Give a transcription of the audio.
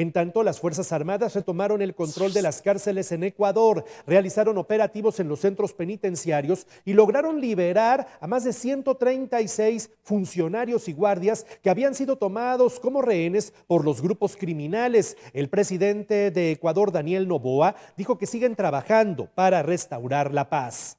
En tanto, las Fuerzas Armadas retomaron el control de las cárceles en Ecuador, realizaron operativos en los centros penitenciarios y lograron liberar a más de 136 funcionarios y guardias que habían sido tomados como rehenes por los grupos criminales. El presidente de Ecuador, Daniel Noboa, dijo que siguen trabajando para restaurar la paz.